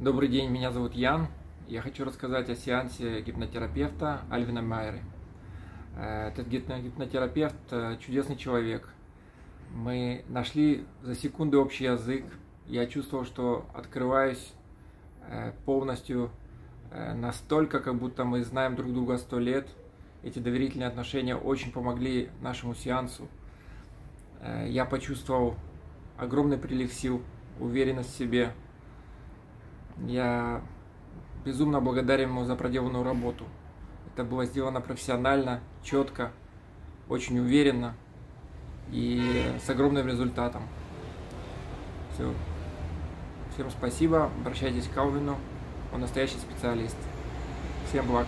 Добрый день, меня зовут Ян. Я хочу рассказать о сеансе гипнотерапевта Альвина Майеры. Э, этот гипнотерапевт э, чудесный человек. Мы нашли за секунды общий язык. Я чувствовал, что открываюсь э, полностью настолько, как будто мы знаем друг друга сто лет. Эти доверительные отношения очень помогли нашему сеансу. Я почувствовал огромный прилив сил, уверенность в себе. Я безумно благодарен ему за проделанную работу. Это было сделано профессионально, четко, очень уверенно и с огромным результатом. Все. Всем спасибо, обращайтесь к Алвину, он настоящий специалист. Всем благ.